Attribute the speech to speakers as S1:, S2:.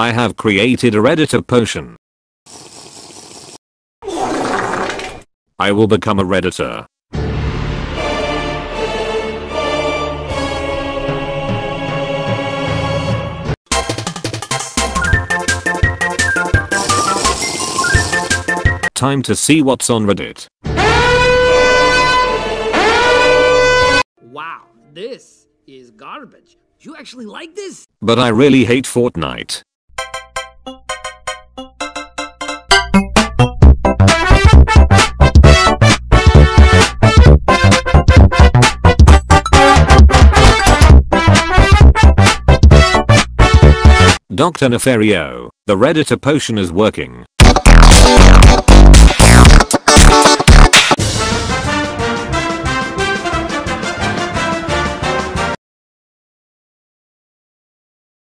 S1: I have created a redditor potion. I will become a redditor. Time to see what's on Reddit.
S2: Wow, this is garbage. You actually like this?
S1: But I really hate Fortnite. Dr. Nefario, the Redditor potion is working.